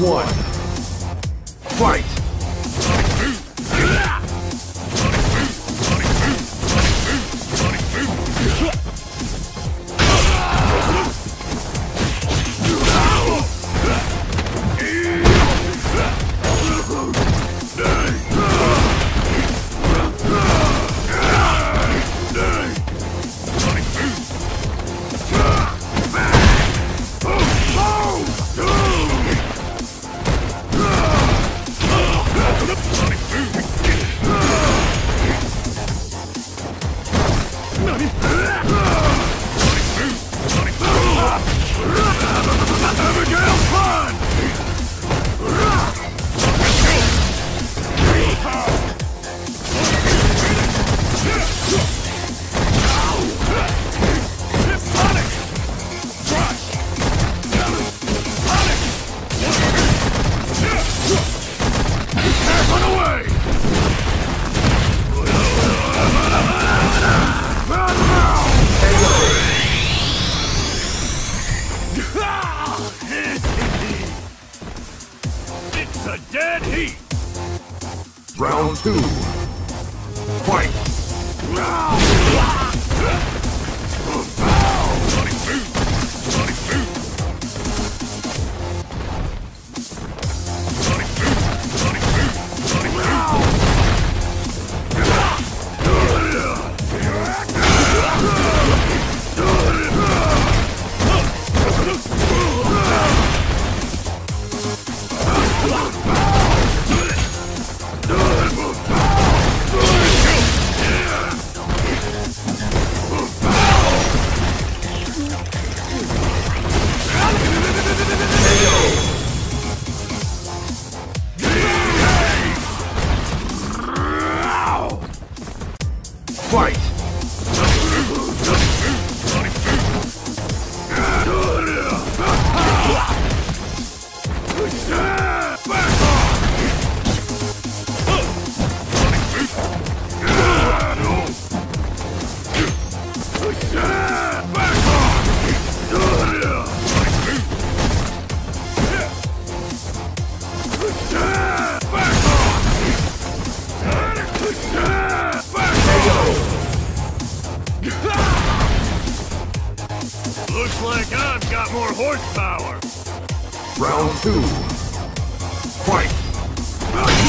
One. Fight! Looks like I've got more horsepower! Round two. Fight! How's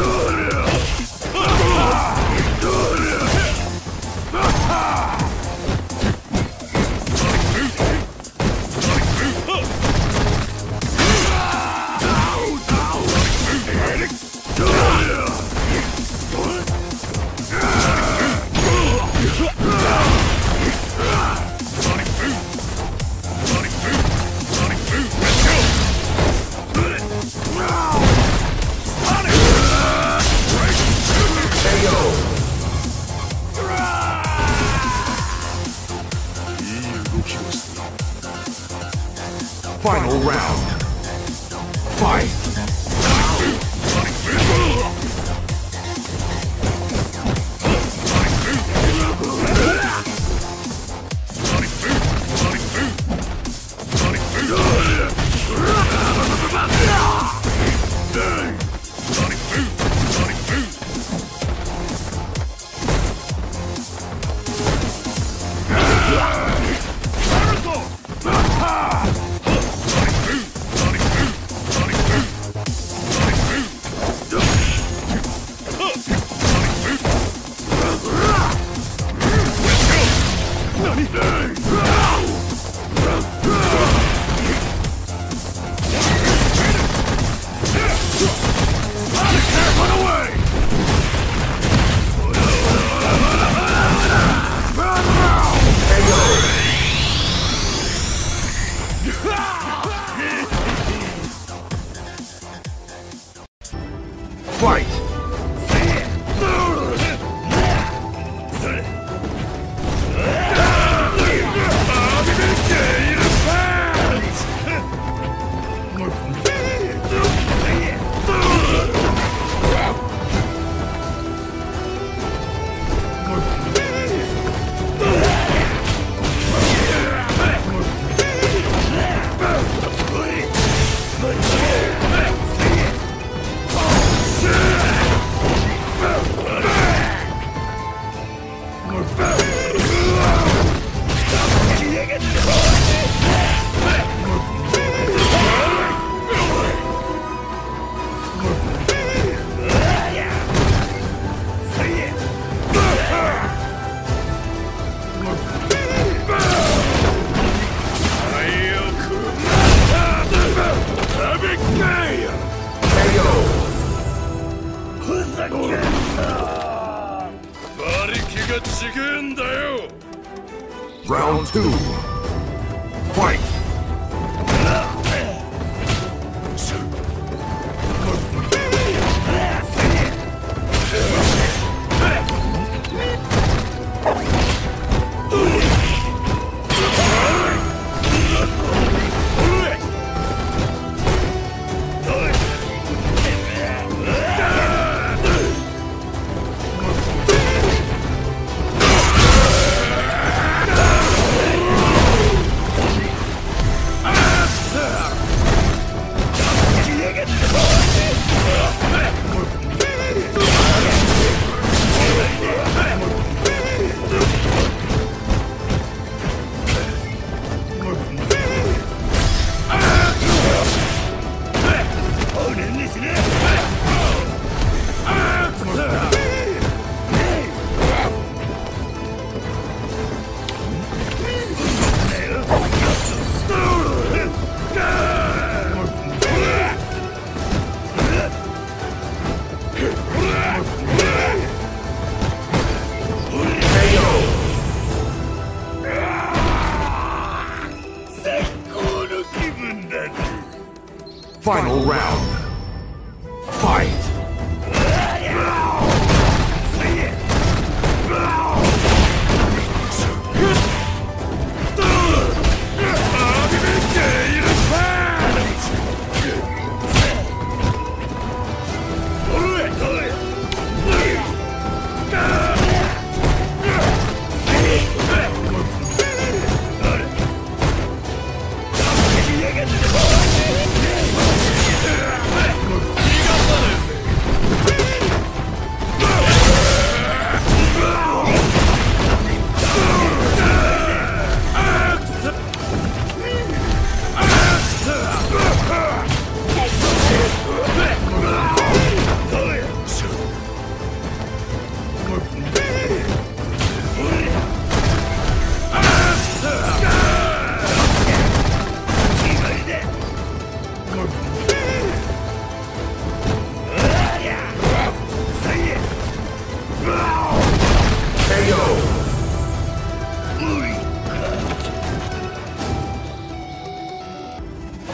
Final Fight! Final round.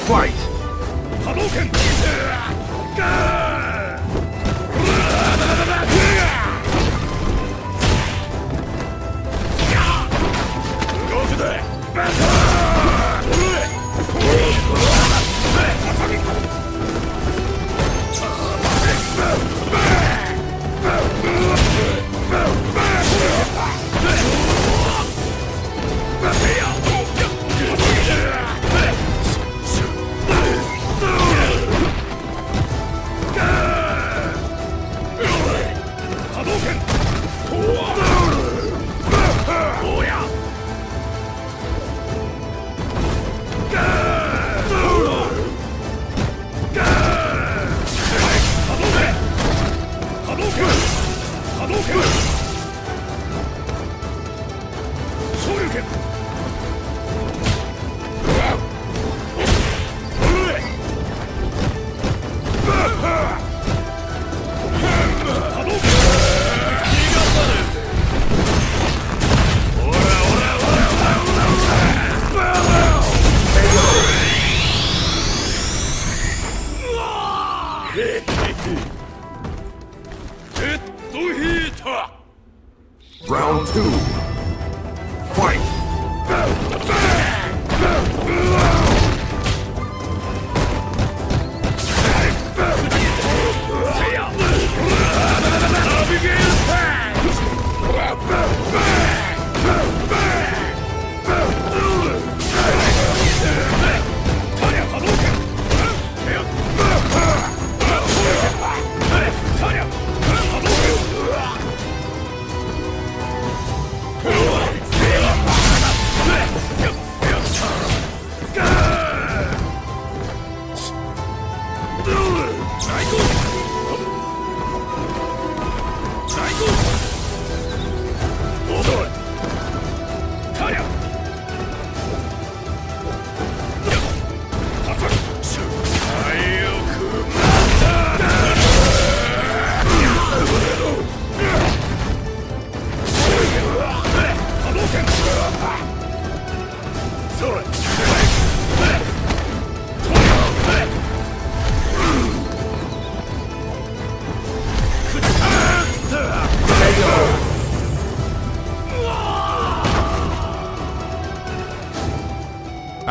Fight! Hadouken! Go to the battle!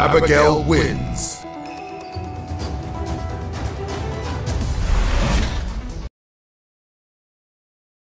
Abigail wins.